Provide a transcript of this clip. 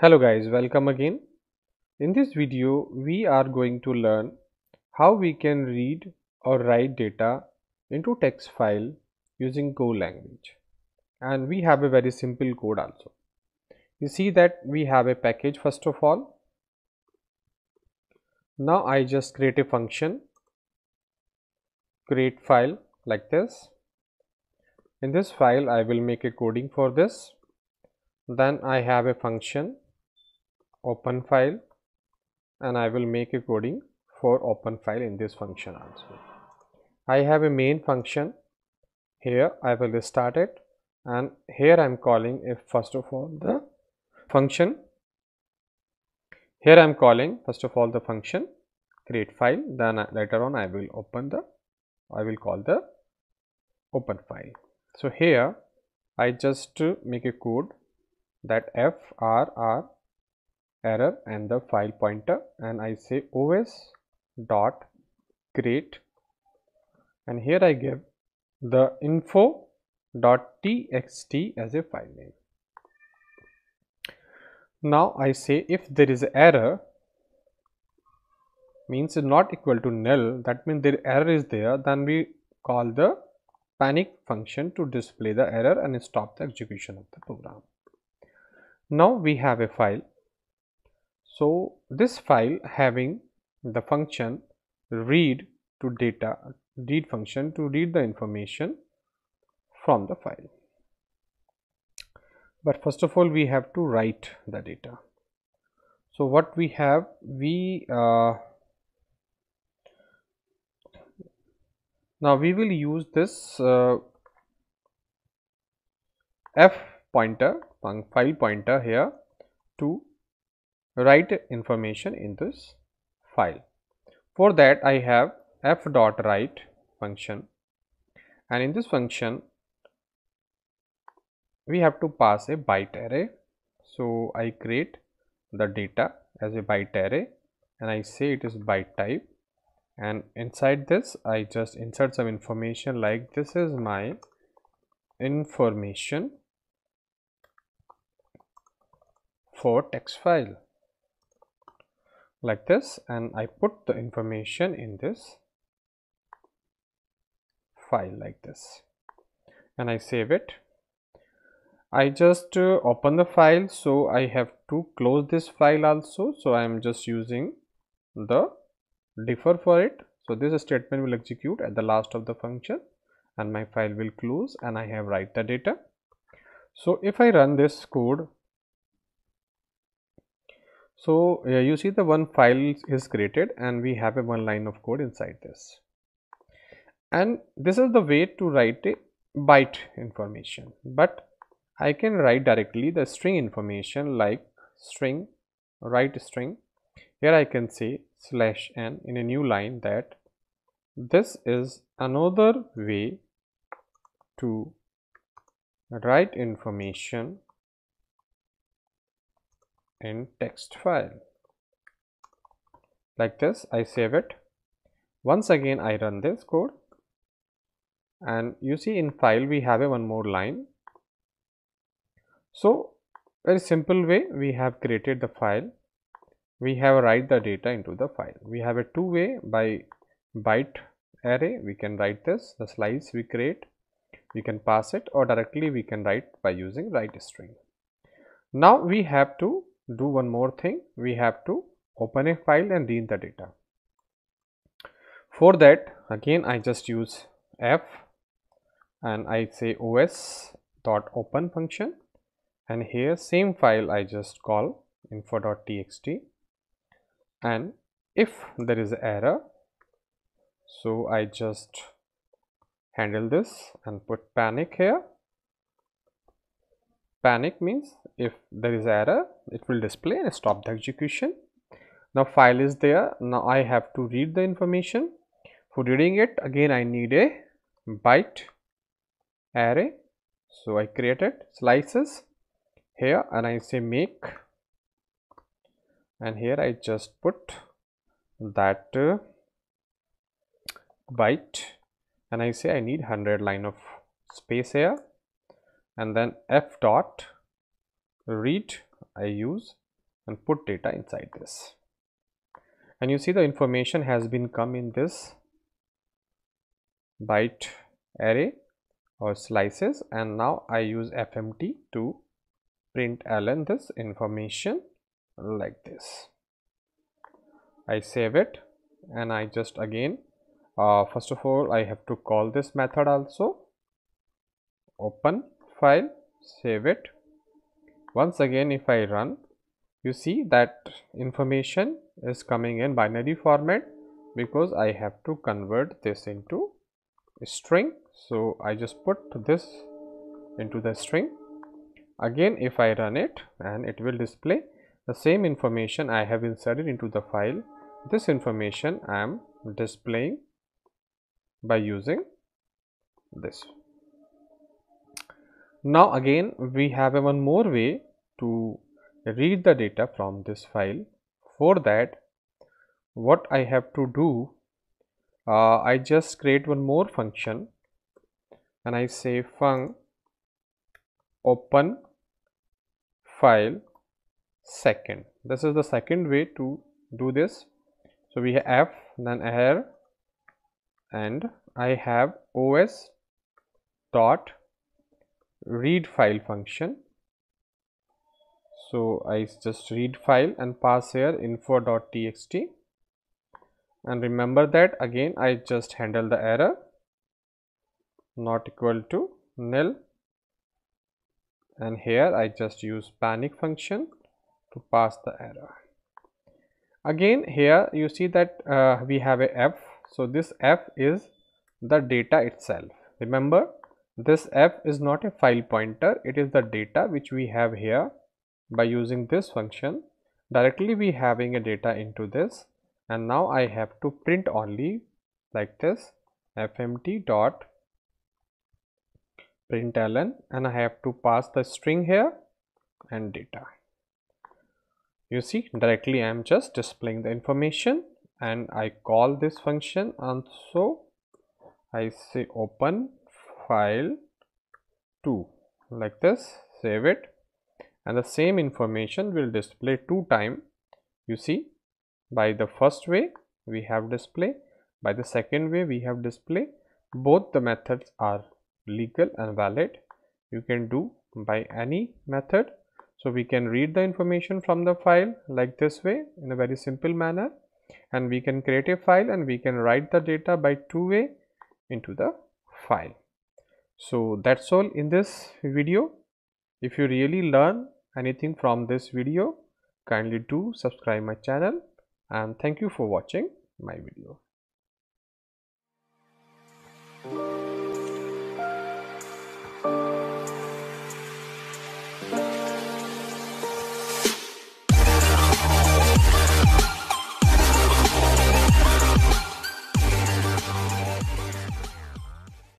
Hello guys, welcome again. In this video, we are going to learn how we can read or write data into text file using Go language. And we have a very simple code also. You see that we have a package first of all. Now I just create a function, create file like this. In this file, I will make a coding for this. Then I have a function open file and I will make a coding for open file in this function also. I have a main function here I will start it and here I am calling if first of all the function here I am calling first of all the function create file then uh, later on I will open the I will call the open file. So here I just uh, make a code that frr error and the file pointer and I say os dot create and here I give the info dot txt as a file name. Now I say if there is error means not equal to null that means the error is there then we call the panic function to display the error and stop the execution of the program. Now we have a file so, this file having the function read to data read function to read the information from the file. But first of all we have to write the data. So, what we have we uh, now we will use this uh, f pointer file pointer here to write information in this file. For that I have f dot write function and in this function we have to pass a byte array. So, I create the data as a byte array and I say it is byte type and inside this I just insert some information like this is my information for text file like this and I put the information in this file like this and I save it. I just uh, open the file so I have to close this file also so I am just using the defer for it. So this statement will execute at the last of the function and my file will close and I have write the data. So if I run this code so uh, you see the one file is created and we have a one line of code inside this. And this is the way to write a byte information, but I can write directly the string information like string write string. Here I can say slash n in a new line that this is another way to write information in text file. Like this I save it. Once again I run this code. And you see in file we have a one more line. So very simple way we have created the file. We have write the data into the file. We have a two way by byte array. We can write this the slice we create. We can pass it or directly we can write by using write string. Now we have to do one more thing we have to open a file and read the data. For that again I just use f and I say os dot open function. And here same file I just call info.txt and if there is error so I just handle this and put panic here. Panic means if there is error it will display and stop the execution. Now file is there. Now i have to read the information. For reading it again i need a byte array. So i created slices. Here and i say make. And here i just put that uh, byte. And i say i need 100 line of space here. And then f dot read I use and put data inside this and you see the information has been come in this byte array or slices and now I use FMT to print ln this information like this. I save it and I just again uh, first of all I have to call this method also open file save it once again if I run you see that information is coming in binary format because I have to convert this into string. So I just put this into the string. Again if I run it and it will display the same information I have inserted into the file. This information I am displaying by using this now again we have one more way to read the data from this file. For that what I have to do uh, I just create one more function. And I say func open file second. This is the second way to do this. So we have f then here and I have os dot read file function. So I just read file and pass here info.txt and remember that again I just handle the error. Not equal to nil. And here I just use panic function to pass the error. Again here you see that uh, we have a f. So this f is the data itself. Remember this f is not a file pointer. It is the data which we have here. By using this function directly we having a data into this. And now I have to print only like this fmt dot println. And I have to pass the string here and data. You see directly I am just displaying the information. And I call this function. And so I say open file 2 like this save it. And the same information will display two time. You see by the first way we have display. By the second way we have display. Both the methods are legal and valid. You can do by any method. So we can read the information from the file like this way in a very simple manner. And we can create a file and we can write the data by two way into the file so, that is all in this video. If you really learn anything from this video, kindly do subscribe my channel and thank you for watching my video.